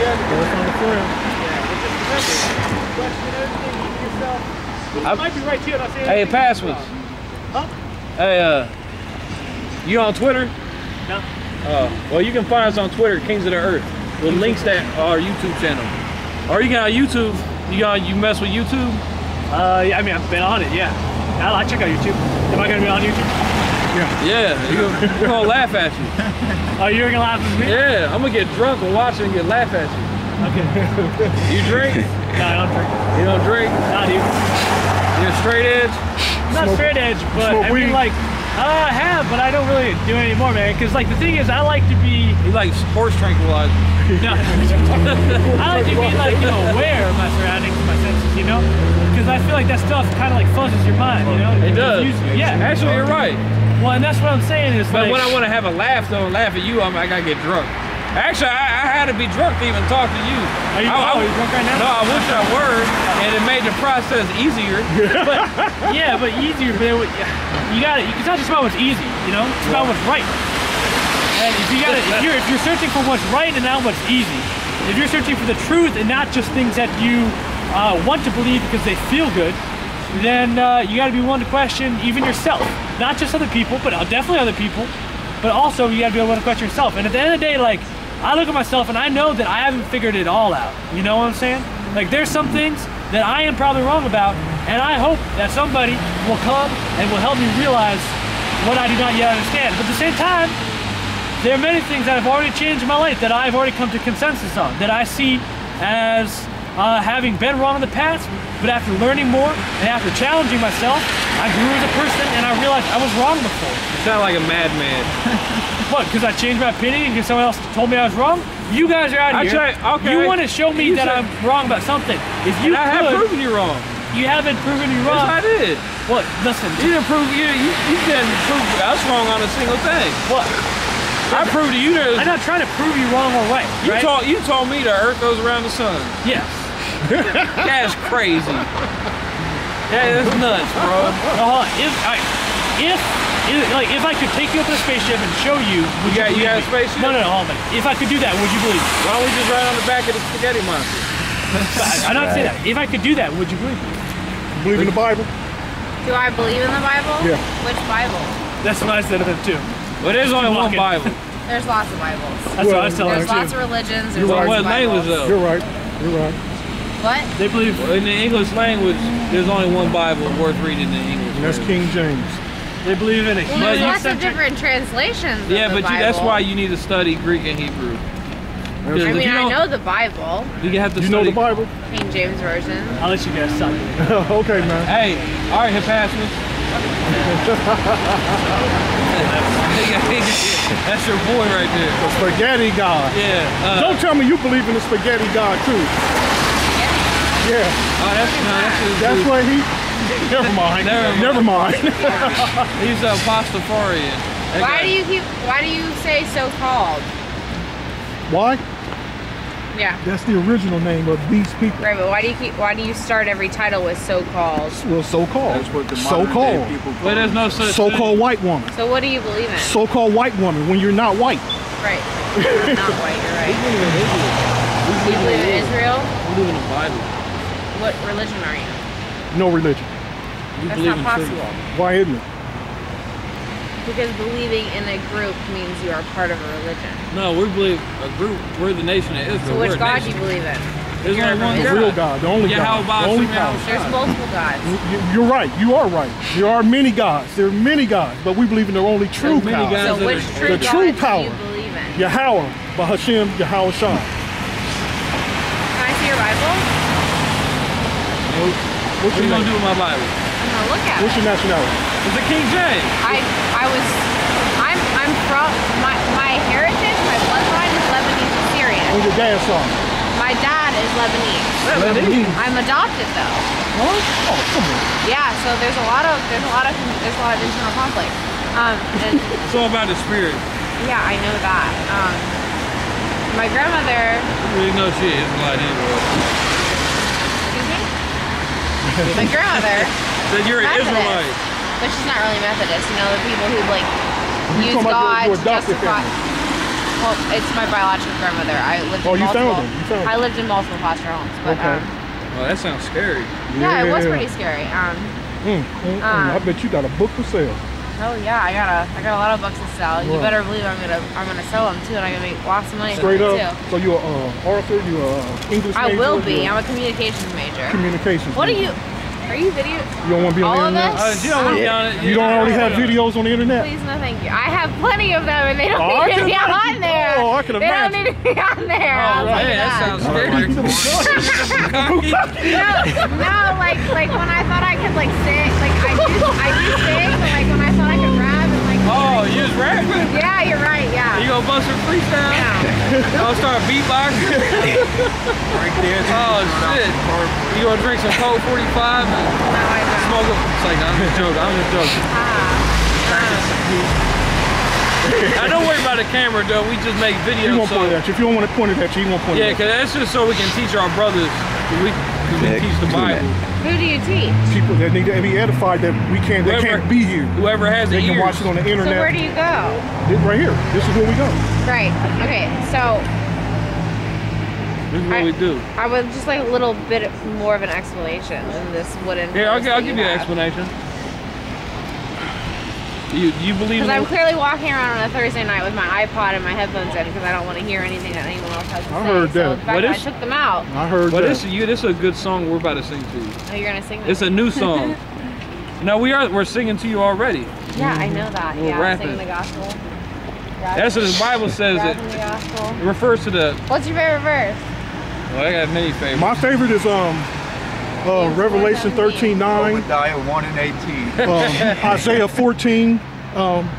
That's not a friend. I might be right too. and I'll say Hey, Passmas. Huh? Hey, uh, you on Twitter? No. Uh, well, you can find us on Twitter, Kings of the Earth, with links to our YouTube channel. Or you can on YouTube. You got you mess with YouTube? Uh, yeah, I mean, I've been on it. Yeah. I, I check out YouTube. Am I gonna be on YouTube? Yeah, we're gonna laugh at you. Oh, you're gonna laugh at me? Yeah, I'm gonna get drunk and watch it and get laugh at you. Okay. You drink? no, I don't drink. You don't drink? Not you. You're straight edge? Not straight edge, but I mean, weed? like, uh, I have, but I don't really do it anymore, man. Because like the thing is, I like to be. He likes horse tranquilizer. No, I like to be like you know aware of my surroundings, my senses, you know. Because I feel like that stuff kind of like fuzzes your mind, you know. It does. you. Yeah. Actually, you're right. Well, and that's what I'm saying is But like. when I want to have a laugh though, and laugh at you, I'm, I gotta get drunk. Actually, I, I had to be drunk to even talk to you. Are you, I, I- oh, you drunk right now? No, I wish I were, and it made the process easier. but yeah, but easier. But it, you got it. It's not just about what's easy. You know, it's about what's right. And if you got it, if you're if you're searching for what's right and not what's easy, if you're searching for the truth and not just things that you uh, want to believe because they feel good, then uh, you got to be willing to question even yourself, not just other people, but uh, definitely other people, but also you got to be willing to question yourself. And at the end of the day, like I look at myself and I know that I haven't figured it all out. You know what I'm saying? Like there's some things that I am probably wrong about, and I hope that somebody will come and will help me realize what I do not yet understand. But at the same time, there are many things that have already changed in my life that I've already come to consensus on, that I see as uh, having been wrong in the past, but after learning more and after challenging myself, I grew as a person and I realized I was wrong before. You sound like a madman. What, because I changed my opinion because someone else told me I was wrong? You guys are out here. Actually, okay. You want to show me You that said- I'm wrong about something. If you I have proven you wrong. you haven't proven me Yes, wrong. I did. What? Listen. You didn't prove you, you, you didn't prove us wrong on a single thing. What? I proved to you that I'm not trying to prove you wrong or right. you right? told you told me the Earth goes around the sun. Yes. That's crazy. That's nuts, bro. Now, hold on. If I, if, if, like, if I could take you up in a spaceship and show you, would You got- you believe got a spaceship? No, no, no, hold on. If I could do that, would you believe? me? Why don't we just ride on the back of the spaghetti monster? I, I'm not saying that. If I could do that, would you believe me? Believe in the Bible? Do I believe in the Bible? Yeah. Which Bible? That's what I said of it too. But there's only one Bible. There's lots of Bibles. That's what I was telling There's lots too. of religions. There's But lots what of language Bibles. though? You're right. You're right. What? They believe. In the English language, there's only one Bible worth reading in English. And that's King James. They believe in it. Well, there's lots of different translations. Yeah, of the but you, that's why you need to study Greek and Hebrew. I mean, you I know the Bible, You have to You know the Bible? King James version. I'll let you guys suck. okay, man. Hey, all right, Hippasus. That's your boy right there. The spaghetti God. Yeah. Uh, Don't tell me you believe in the spaghetti God too. Yeah, oh, that's no, that's his that's what he. Never mind. Never Never mind. He's a pastafarian. That Why do you keep? Why do you say so called? Why? Yeah. That's the original name of these people. Right, but why do you keep? Why do you start every title with so called? Well, so-called. That's what the so called day people Well, there's no such So-called white woman. So what do you believe in? So-called white woman when you're not white. right. You're not white. You're right. You believe in Israel? We believe in the Bible. What religion are you? No religion. We That's believe not in truth. possible. Why isn't it? Because believing in a group means you are part of a religion. No, we believe a group. We're the nation of Israel. So which We're God do you believe in? There's You're only one from The God. real God, the only Yeah, how God, about the only some power. else? There's multiple gods. You- You're right. You are right. There are many gods. There are many gods, but we believe in the only true many power. gods. So which true the true God power. do you believe in? Yahweh, Bahashem, Yahweh Shah. Can I see your Bible? What you gonna do with my Bible? I'm gonna look at What's it. your nationality? It's a King James. I I was I'm I'm from my my heritage, my bloodline is Lebanese and Syrian. On your dad's side. My dad is Lebanese. Lebanese. I'm adopted though. Huh? Oh, come on. Yeah, so there's a lot of there's a lot of there's a lot of internal conflict. Um, and It's all about the spirit. yeah, I know that. Um, my grandmother, We know she is black anyway. excuse me, my grandmother, That you're an Methodist. Israelite. but she's not really Methodist. You know, the people who like You use talking God your- your to justify. family? Well, it's my biological grandmother. I lived Oh, in you found multiple. them. You found I lived in multiple foster homes, but Okay. um, Oh, that sounds scary. yeah, it was pretty scary. Um, Mm, mm, mm. Uh, I bet you got a book for sale. Oh yeah, I got a I got a lot of books to sell. You Right. better believe I'm gonna I'm gonna sell them too, and I'm gonna make lots of money Straight up. it So you're an uh, author, you're an English too. I major, will be. I'm a communications major. communications. What are you? Are you video? You don't want to be on All the internet? Uh, you don't want to be on it. You don't already have videos on the internet? Please no, thank you. I have plenty of them, and they don't Oh, need to be imagine. on there. Oh, I can They don't need to be on there. Oh, tell you man, that sounds scary. No, no, like like when I thought I could like sing, like I do I do sing, but like when I thought I could rap and like oh, you was rapping? yeah, you're right, yeah. You yeah. gonna bust a freestyle? Yeah. I'll start beatboxing. right there. Oh shit! You gonna drink some Colt 45 and No, I don't. smoke a? It's like I'm just joking. I'm just joking. Ah, ah. Now, don't worry about the camera, though. We just make He videos. won't So, point it at you. If you don't want to point it at you, he won't point yeah, it at because that's just so we can teach our brothers. We, 'cause we Nick, teach the do that. Bible. Who do you teach? People that need to be edified that we can't, they can't be here. Whoever has They the can ears. watch it on the internet. So where do you go? Right here. This is where we go. Right. Okay. So This is what I- we do. I would just like a little bit more of an explanation than this wooden. Here, I'll, I'll give you an have. explanation. You you believe Because I'm clearly walking around on a Thursday night with my iPod and my headphones in because I don't want to hear anything that anyone else has to I say. heard So that. the fact What I is- took them out. I heard Well, that. this you this is a good song we're about to sing to you. Oh, you're gonna sing this? It's a new song. no, we are we're singing to you already. yeah, I know that. We're yeah, rapping. singing the gospel. That's what the Bible says. It, the gospel. it refers to the. What's your favorite verse? Well, I got many favorites. My favorite is um uh, Revelation 13 9, Obadiah 1 and 18. um, Isaiah 14. Um,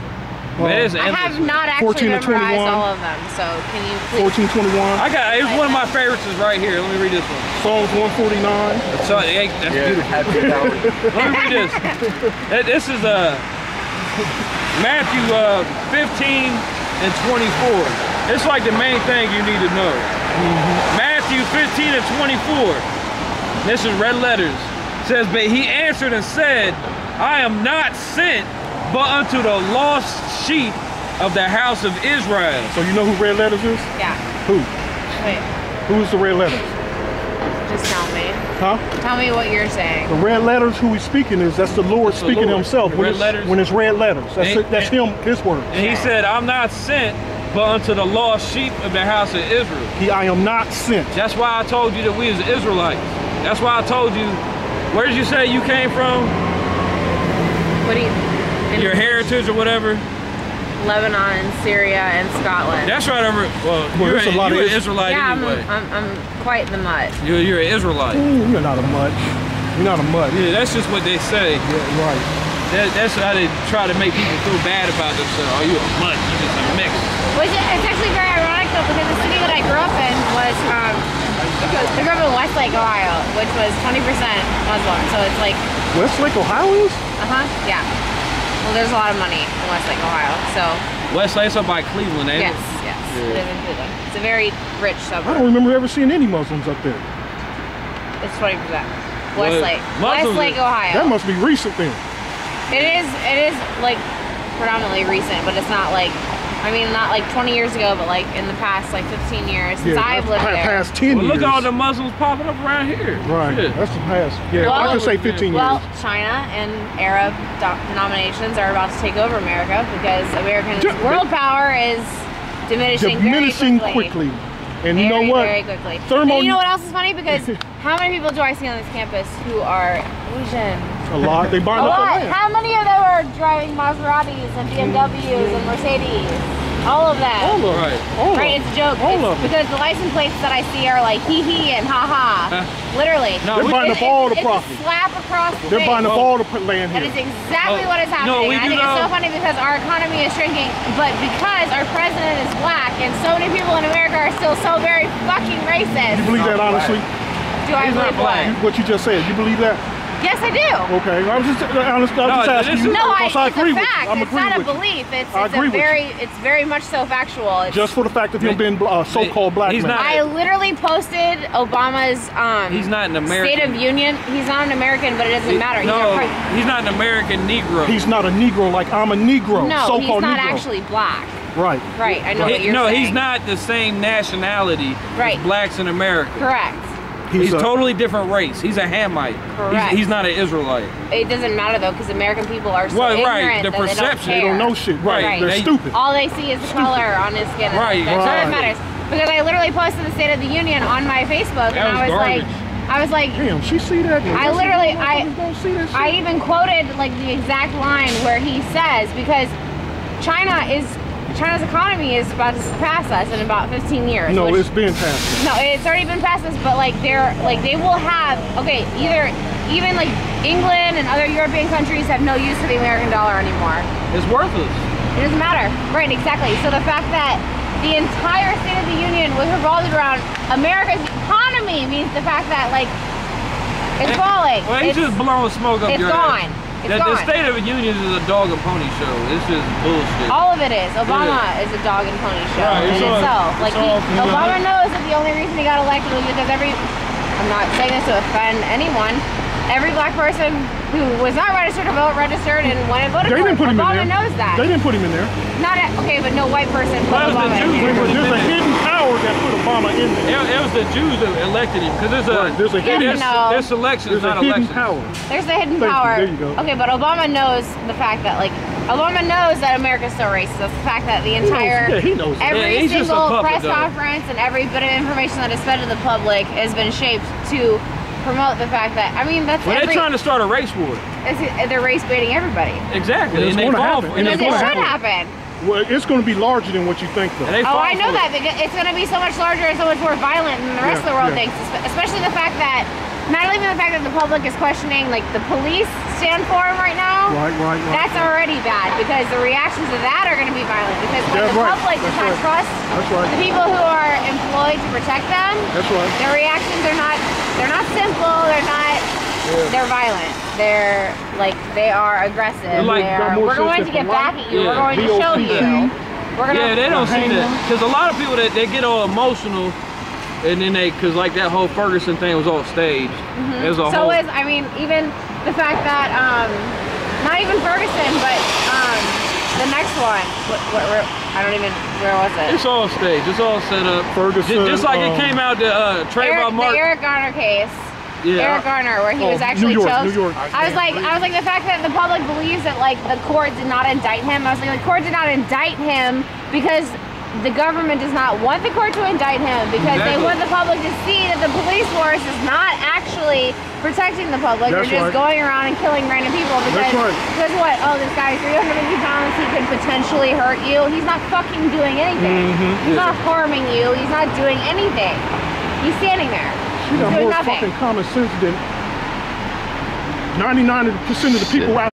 Man, it's I have not actually 14 to memorized 21. all of them, so can you please? 14 21. I got it's one of my favorites is right here. Let me read this one. Psalms 149. So, hey, that's Yeah, beautiful. Let me read this. This is uh, Matthew uh, 15 and 24. It's like the main thing you need to know. Matthew 15 and 24. This is red letters. says, But he answered and said, I am not sent but unto the lost sheep of the house of Israel. So you know who red letters is? Yeah. Who? Wait, Who's the red letters? just tell me. Huh? Tell me what you're saying. The red letters who he's speaking is that's the Lord That's the speaking Lord. himself. The when, red it's, letters. when it's red letters. That's, And- it, that's him, his word. And he said, I'm not sent but unto the lost sheep of the house of Israel. He, I am not sent. That's why I told you that we as Israelites. That's why I told you, where did you say you came from? What do you? Your heritage or whatever? Lebanon, Syria, and Scotland. That's right over, well, Well, you're, there's a a, lot you're of an Israelite yeah, I'm. I'm, I'm quite the mutt. You're, you're an Israelite. Ooh, you're not a much. You're not a much. Yeah, that's just what they say. Yeah, right. That, that's how they try to make people feel bad about themselves. Oh, you a mutt, You're just a mix. Which is, it's actually very ironic though, because the city that I grew up in was, um, I grew up in Westlake, Ohio, which was 20% Muslim. So it's like, Westlake, Ohio is? uh huh, yeah. Well, there's a lot of money in Westlake, Ohio. So Westlake's up by Cleveland, ain't yes, it? yes, Yeah. it is in Cleveland. It's a very rich suburb. I don't remember ever seeing any Muslims up there. It's 20%. Well, Westlake, Muslims- Westlake, Ohio. That must be recent then. It is. It is like predominantly recent, but it's not like. I mean, not like 20 years ago, but like in the past, like 15 years since I've lived pa- there. past 10 Well, years. look at all the Muslims popping up around here. Right. Shit. That's the past. Yeah, Well, I can say 15 Well, years. Well, China and Arab do- denominations are about to take over America because American Yeah, world power is diminishing, Diminishing very quickly. And you know what? Very quickly. Thermo- And you know what else is funny? Because how many people do I see on this campus who are Asian? A lot. They A up lot. land. How many of them are driving Maseratis and BMWs and Mercedes? All of that. All of Right. them. All of Right, them. it's a joke. All It's of them. because the license plates that I see are like hee hee and ha ha. Huh. Literally. No, They're we- buying It- up all the it's property. a slap across the They're buying up all the p- land That here. is exactly Oh, what is happening. no, we do I do think it's so funny because our economy is shrinking, but because our president is black and so many people in America are still so very fucking racist. Do you believe that honestly? do I He's not believe black. what? What you just said. Do you believe that? Yes, I do. Okay. I was just honest. I was No, just asking this you. No, I, because I it's agree a with fact. you. I'm it's agreeing not a with you. belief. It's, I it's a with you. very, it's very much so factual. It's, Just for the fact of him being a so-called black He's man. not- I literally posted Obama's um, He's not an American. State of Union. He's not an American, but it doesn't matter. He's no, a pre- he's not an American Negro. He's not a Negro like I'm a Negro. no, he's so-called not Negro. actually black. Right. Right, I know He- what you're no, saying. he's not the same nationality Right. as blacks in America. Correct. He's, a- totally different race. He's a Hamite. Correct. He's, he's not an Israelite. It doesn't matter though, because American people are so Right, right, ignorant the that they perception. don't, They They don't know shit. Right. Right. They're They- stupid. All they see is the color on his skin. Right, That's all that right. matters. Because I literally posted the State of the Union on my Facebook, That and I was was garbage. like, I was like, Damn, she see that? I literally- I- don't see that shit. I even quoted like the exact line where he says because China is China's economy is about to surpass us in about 15 years. no, which- it's been passed. no, it's already been past us, but like they're like they will have okay, either even like England and other European countries have no use for the American dollar anymore. It's worthless. It doesn't matter. Right, exactly. So the fact that the entire State of the Union was revolved around America's economy means the fact that like it's falling. Well, he's it's just blowing smoke up it's your gone. ass. It's The, the. State of the Union is a dog and pony show. It's just bullshit. All of it is. Obama is a dog and pony show Right, in it's all- itself. it's Like he, all, you know, Obama knows that the only reason he got elected was because every I'm not saying this to offend anyone. Every black person who was not registered to vote registered and went and voted They for didn't him. put him Obama in there. knows that. They didn't put him in there. Not a, okay, but no white person put Well, Obama the in there. They put him There's a there. hidden power that put Obama in there. It, it was the Jews that elected him because there's a Right, there's a Yeah, hidden, but no. this election is there's a not hidden election. power. There's the hidden Thank you. power. There you go. Okay, but Obama knows the fact that like Obama knows that America's still racist. The fact that the knows- entire yeah, he knows every Yeah, he's just a single puppet, press though. conference and every bit of information that is fed to the public has been shaped to promote the fact that I mean that's Well, they're trying to start a race war. it's- they're race baiting everybody. Exactly. And it's they fall happen. And And they it it's fall should gonna for happen. Well, it's going to be larger than what you think, though. Oh, I know that. it. Because it's going to be so much larger and so much more violent than the rest Yeah, of the world yeah. thinks. Especially the fact that, not even the fact that the public is questioning, like, the police stand for him right now. Right, right, right. That's already bad because the reactions to that are going to be violent. Because when That's the right. public does not right. trust That's right. the people who are employed to protect them, That's right. their reactions are not, they're not simple, they're not, they're violent. They're, like, they are aggressive. They're like- They're- we're going to get back at you. We're going to show you. We're gonna, Yeah, they don't see Hang that because a lot of people that they get all emotional, and then they because like that whole Ferguson thing was all staged. There's a Mm-hmm. So whole. is I mean even the fact that um not even Ferguson but um the next one what, what, where, I don't even where was it It's all staged. It's all set up. Ferguson, Just, just like um, it came out to uh, Eric, Trayvon the Eric Garner case yeah. Eric Garner where he Oh, was actually New York, New York. I was like I was like the fact that the public believes that like the court did not indict him I was like the court did not indict him because the government does not want the court to indict him because they want the public to see that the police force is not actually protecting the public. That's They're just right. going around and killing random people because right. because what? Oh, this guy's 350 pounds. He could potentially hurt you. He's not fucking doing anything. Mm-hmm. He's not harming you. He's not doing anything. He's standing there. You got more nothing. fucking common sense than 99% of the people out